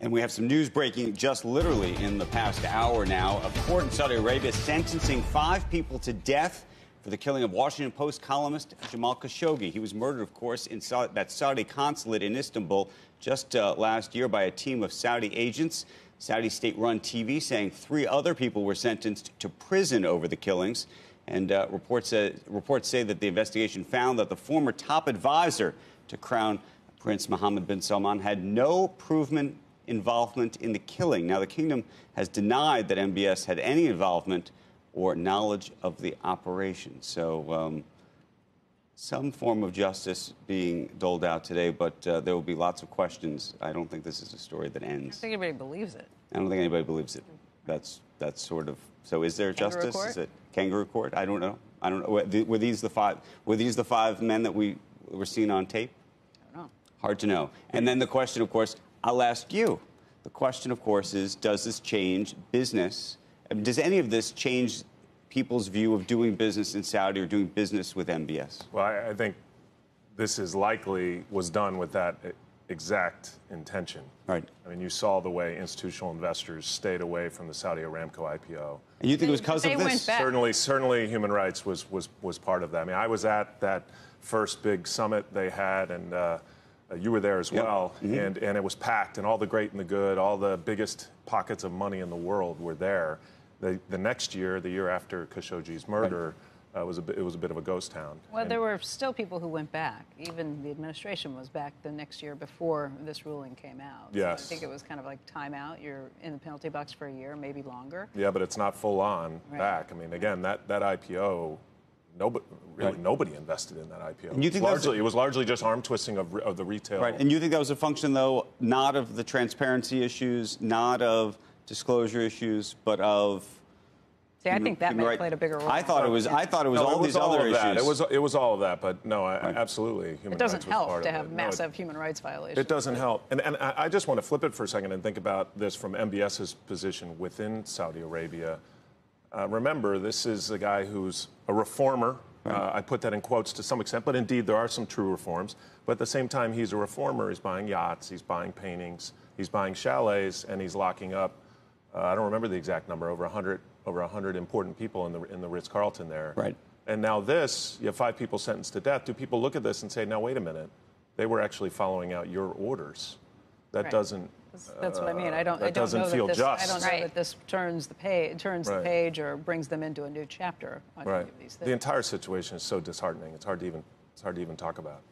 And we have some news breaking just literally in the past hour now. A court in Saudi Arabia sentencing five people to death for the killing of Washington Post columnist Jamal Khashoggi. He was murdered, of course, in Saudi, that Saudi consulate in Istanbul just uh, last year by a team of Saudi agents. Saudi state run TV saying three other people were sentenced to prison over the killings. And uh, reports, uh, reports say that the investigation found that the former top advisor to Crown Prince Mohammed bin Salman had no proven involvement in the killing. Now, the kingdom has denied that MBS had any involvement or knowledge of the operation. So, um, some form of justice being doled out today, but uh, there will be lots of questions. I don't think this is a story that ends. I don't think anybody believes it. I don't think anybody believes it. That's that's sort of. So, is there Kangaroo justice? court? Is it kangaroo court? I don't know. I don't know. Were were these the five? Were these the five men that we were seen on tape? I don't know. Hard to know. And then the question, of course, I'll ask you. The question, of course, is does this change business? I mean, Does any of this change people's view of doing business in Saudi or doing business with MBS? Well, I, I think this is likely was done with that exact intention. Right. I mean, you saw the way institutional investors stayed away from the Saudi Aramco IPO. And you think it was because of this? Certainly, certainly, human rights was was was part of that. I mean, I was at that first big summit they had, and uh, uh, you were there as Yep. well, and and it was packed, and all the great and the good, all the biggest pockets of money in the world were there. The the next year, the year after Khashoggi's murder, uh, was a it was a bit of a ghost town. Well, And- there were still people who went back. Even the administration was back the next year before this ruling came out. So Yes. I think it was kind of like time out. You're in the penalty box for a year, maybe longer. Yeah, but it's not full on Right. back. I mean, again, that, that IPO, nobody, really Right. nobody invested in that IPO. And you think that's- largely, it was largely just arm twisting of, of the retail. Right. And you think that was a function, though, not of the transparency issues, not of disclosure issues, but of. See, I think that human may have right- played a bigger role. I thought it was. I thought it was No, all it was these all other of that. issues. It was it was all of that, but no, I, Right. absolutely, human It doesn't rights was help part to have it. No, massive human rights violations. It doesn't help. And, and I I just want to flip it for a second and think about this from MBS's position within Saudi Arabia. Uh, remember, this is a guy who's a reformer. Uh, I put that in quotes to some extent, but indeed there are some true reforms. But at the same time, he's a reformer. He's buying yachts, he's buying paintings, he's buying chalets, and he's locking up. Uh, I don't remember the exact number. Over 100, over 100 important people in the in the Ritz Carlton there. Right. And now this, you have five people sentenced to death. Do people look at this and say, "Now wait a minute, they were actually following out your orders"? That Right. doesn't. That's, what I mean. I don't. Uh, that I don't doesn't know feel that this, just. I don't know Right. that this turns the page, turns the page, or brings them into a new chapter on Right. any of these The entire situation is so disheartening. It's hard to even. It's hard to even talk about.